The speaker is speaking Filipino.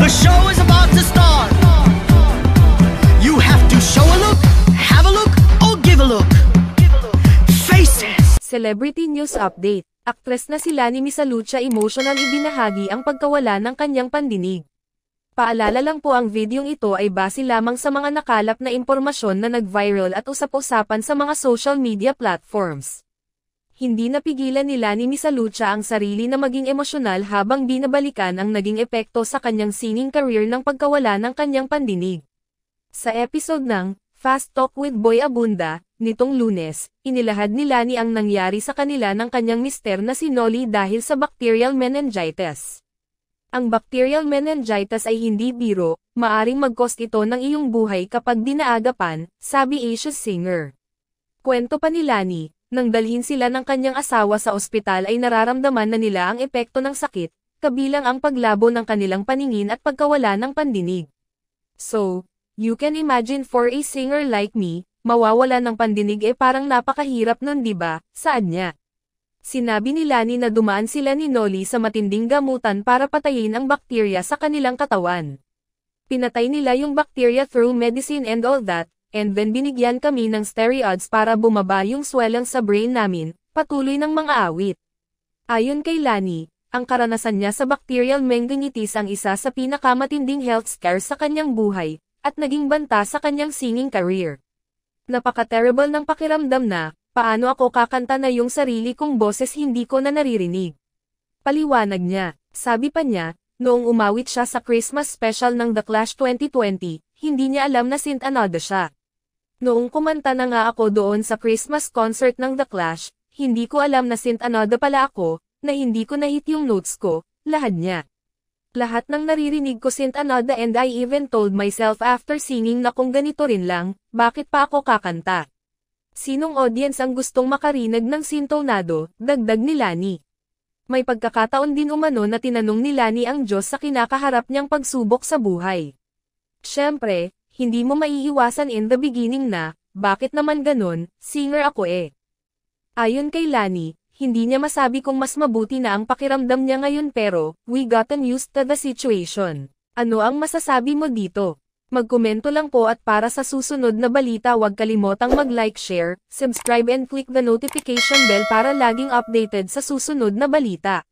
The show is about to start. You have to show a look, have a look, or give a look. Faces. Celebrity News Update. Aktres na sila ni Misa Lucha emotional ibinahagi ang pagkawala ng kanyang pandinig. Paalala lang po ang videong ito ay base lamang sa mga nakalap na impormasyon na nag-viral at usap-usapan sa mga social media platforms. Hindi napigilan nila ni Misa Lucha ang sarili na maging emosyonal habang binabalikan ang naging epekto sa kanyang singing career ng pagkawala ng kanyang pandinig. Sa episode ng Fast Talk with Boy Abunda, nitong lunes, inilahad ni Lani ang nangyari sa kanila ng kanyang mister na si Nolly dahil sa bacterial meningitis. Ang bacterial meningitis ay hindi biro, maaring mag-cost ito ng iyong buhay kapag dinaagapan, sabi Asia's singer. Kwento pa ni Lani, nang dalhin sila ng kanyang asawa sa ospital ay nararamdaman na nila ang epekto ng sakit, kabilang ang paglabo ng kanilang paningin at pagkawala ng pandinig. So, you can imagine for a singer like me, mawawala ng pandinig eh parang napakahirap nun diba, saan niya? Sinabi ni Lani na dumaan sila ni Nolly sa matinding gamutan para patayin ang bakterya sa kanilang katawan. Pinatay nila yung bakterya through medicine and all that, and then binigyan kami ng steroids para bumaba yung swelling sa brain namin, patuloy ng mga awit. Ayon kay Lani, ang karanasan niya sa bacterial meningitis ang isa sa pinakamatinding health scare sa kanyang buhay, at naging banta sa kanyang singing career. Napaka-terrible ng pakiramdam na, paano ako kakanta na yung sarili kong boses hindi ko na naririnig. Paliwanag niya, sabi pa niya, noong umawit siya sa Christmas special ng The Clash 2020, hindi niya alam na Sint Anoda siya. Noong kumanta na nga ako doon sa Christmas concert ng The Clash, hindi ko alam na Sint Anoda pala ako, na hindi ko nahit yung notes ko, lahat niya. Lahat ng naririnig ko Sint Anoda and I even told myself after singing na kung ganito rin lang, bakit pa ako kakanta? Sinong audience ang gustong makarinig ng sintonado, dagdag ni Lani. May pagkakataon din umano na tinanong ni Lani ang Diyos sa kinakaharap niyang pagsubok sa buhay. Siyempre, hindi mo maiiwasan in the beginning na, bakit naman ganon, singer ako eh. Ayon kay Lani, hindi niya masabi kung mas mabuti na ang pakiramdam niya ngayon pero, we gotten used to the situation. Ano ang masasabi mo dito? Magkomento lang po at para sa susunod na balita huwag kalimotang mag-like share, subscribe and click the notification bell para laging updated sa susunod na balita.